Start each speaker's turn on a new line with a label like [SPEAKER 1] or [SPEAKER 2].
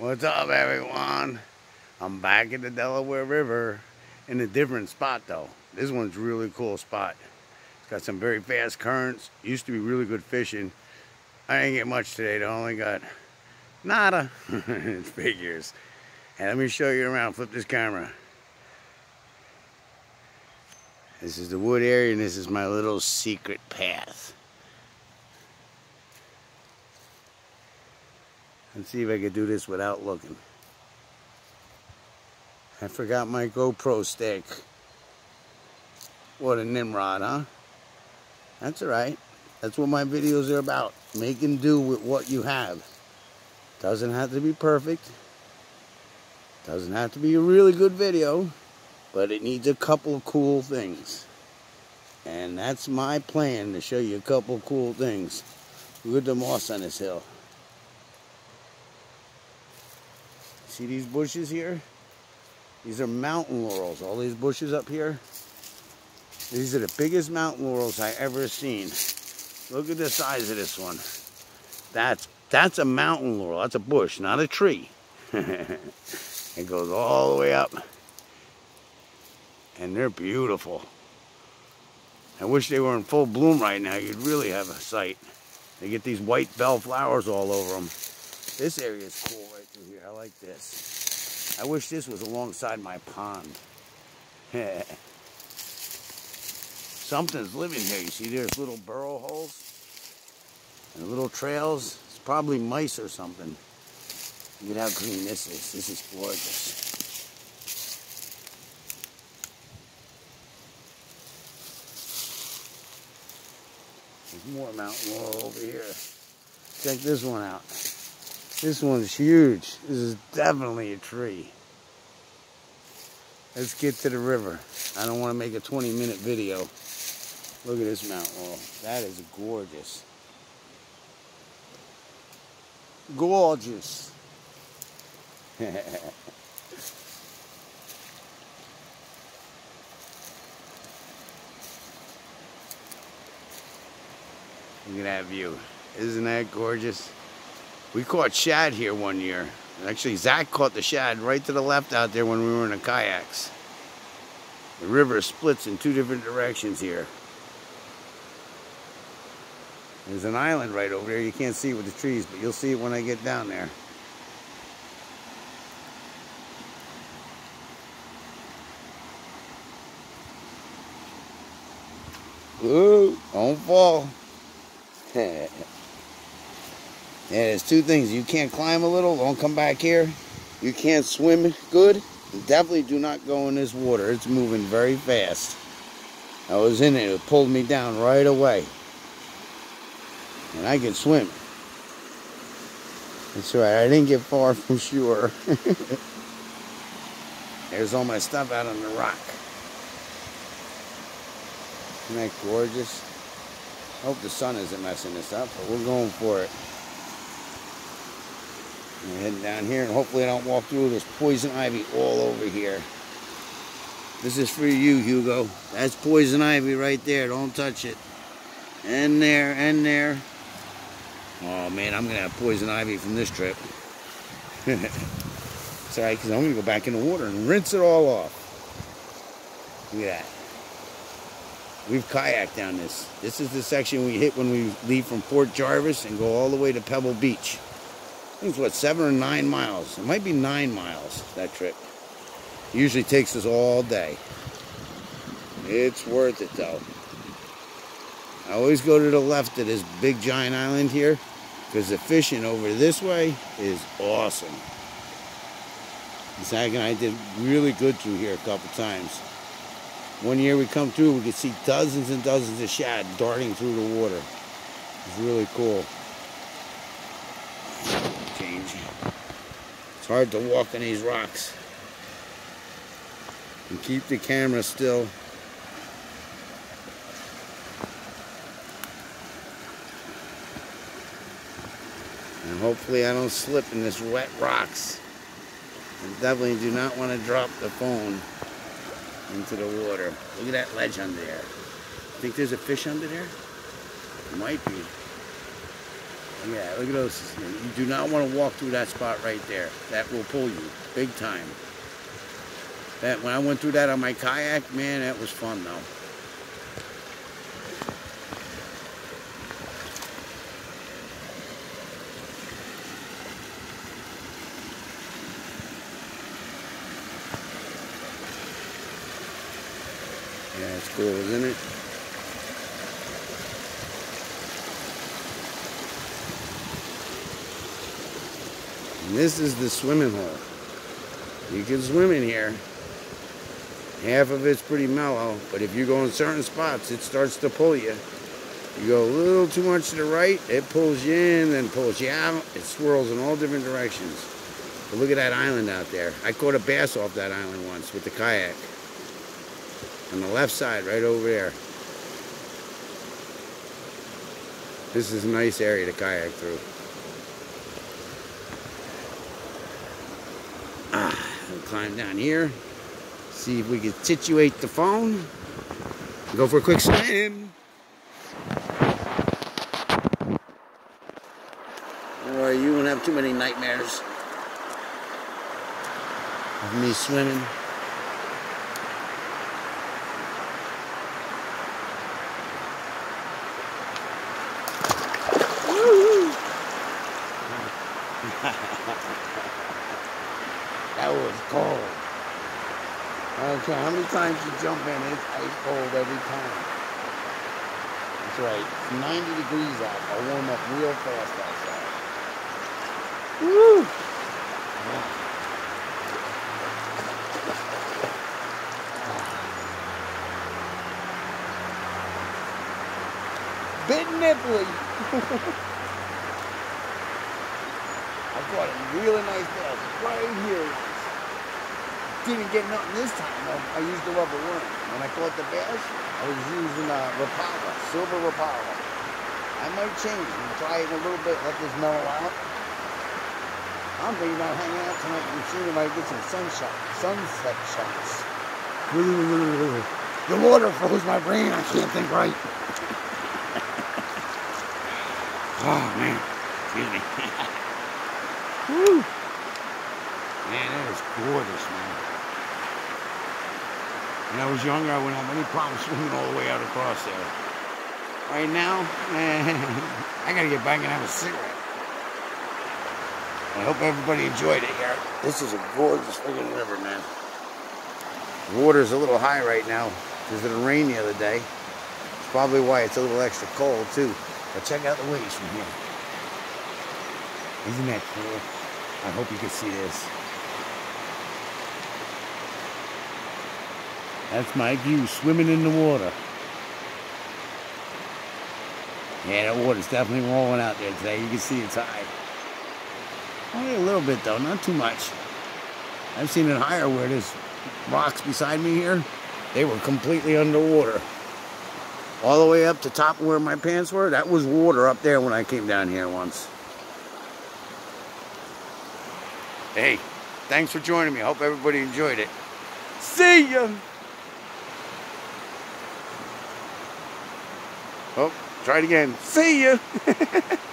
[SPEAKER 1] What's up, everyone? I'm back at the Delaware River in a different spot, though. This one's really cool spot. It's got some very fast currents. Used to be really good fishing. I didn't get much today. I only got nada. figures. And let me show you around. Flip this camera. This is the wood area, and this is my little secret path. Let's see if I could do this without looking. I forgot my GoPro stick. What a Nimrod, huh? That's alright. That's what my videos are about. Making do with what you have. Doesn't have to be perfect. Doesn't have to be a really good video. But it needs a couple of cool things. And that's my plan to show you a couple of cool things. Look at the moss on this hill. See these bushes here? These are mountain laurels. All these bushes up here. These are the biggest mountain laurels I ever seen. Look at the size of this one. That's that's a mountain laurel. That's a bush, not a tree. it goes all the way up. And they're beautiful. I wish they were in full bloom right now. You'd really have a sight. They get these white bell flowers all over them. This area is cool through here. I like this. I wish this was alongside my pond. Something's living here. You see there's little burrow holes and little trails. It's probably mice or something. Look at how green this is. This is gorgeous. There's more mountain laurel over here. Check this one out. This one's huge. This is definitely a tree. Let's get to the river. I don't want to make a 20 minute video. Look at this mountain laurel. That is gorgeous. Gorgeous. Look at that view. Isn't that gorgeous? We caught shad here one year. Actually, Zach caught the shad right to the left out there when we were in the kayaks. The river splits in two different directions here. There's an island right over there. You can't see it with the trees, but you'll see it when I get down there. Ooh, don't fall. yeah, it's two things. You can't climb a little, don't come back here. You can't swim good. Definitely do not go in this water. It's moving very fast. I was in it, it pulled me down right away. And I can swim. That's right, I didn't get far from shore. There's all my stuff out on the rock. Isn't that gorgeous? I hope the sun isn't messing this up, but we're going for it. I'm heading down here, and hopefully I don't walk through this poison ivy all over here. This is for you, Hugo. That's poison ivy right there. Don't touch it. And there, and there. Oh, man, I'm to have poison ivy from this trip. right, because I'm to go back in the water and rinse it all off. Look at that. We've kayaked down this. This is the section we hit when we leave from Port Jervis and go all the way to Pebble Beach. I think it's what, seven or nine miles. It might be nine miles, that trip. Usually takes us all day. It's worth it though. I always go to the left of this big giant island here because the fishing over this way is awesome. Zach and I did really good through here a couple times. One year we come through, we could see dozens and dozens of shad darting through the water. It's really cool. Change. It's hard to walk on these rocks. And keep the camera still. And hopefully I don't slip in this wet rocks. I definitely do not want to drop the phone into the water. Look at that ledge under there. I think there's a fish under there? Might be. Yeah, look at those. You do not want to walk through that spot right there. That will pull you big time. That when I went through that on my kayak, man, that was fun though. Yeah, it's cool, isn't it? And this is the swimming hole. You can swim in here. Half of it's pretty mellow, but if you go in certain spots, it starts to pull you. You go a little too much to the right, it pulls you in, then pulls you out. It swirls in all different directions. But look at that island out there. I caught a bass off that island once with the kayak. On the left side, right over there. This is a nice area to kayak through. Climb down here. See if we can situate the phone. Go for a quick swim. Or you won't have too many nightmares of me swimming. that was cold. I don't care how many times you jump in, it's ice cold every time. That's right. It's 90 degrees out. I'll warm up real fast outside. Woo! Bit nipply. I caught a really nice bass right here didn't get nothing this time though. I used the rubber worm. When I caught the bass, I was using a Rapala, silver Rapala. I might change and try it a little bit, let this mellow out. I'm thinking about hanging out tonight and seeing if I can get some sunshine, sunset shots. The water froze my brain. I can't think right. oh man, excuse me. Woo. Man, that is gorgeous, man. When I was younger, I wouldn't have any problem swimming all the way out across there. Right now, I gotta get back and have a cigarette. I hope everybody enjoyed it here. This is a gorgeous freaking river, man. The water's a little high right now because of the rain the other day. It's probably why it's a little extra cold, too. But check out the waves from here. Isn't that cool? I hope you can see this. That's my view, swimming in the water. Yeah, the water's definitely rolling out there today. You can see it's high. Only a little bit though, not too much. I've seen it higher where there's rocks beside me here. They were completely underwater. All the way up to top where my pants were, that was water up there when I came down here once. Hey, thanks for joining me. Hope everybody enjoyed it. See ya! Oh, try it again. See ya!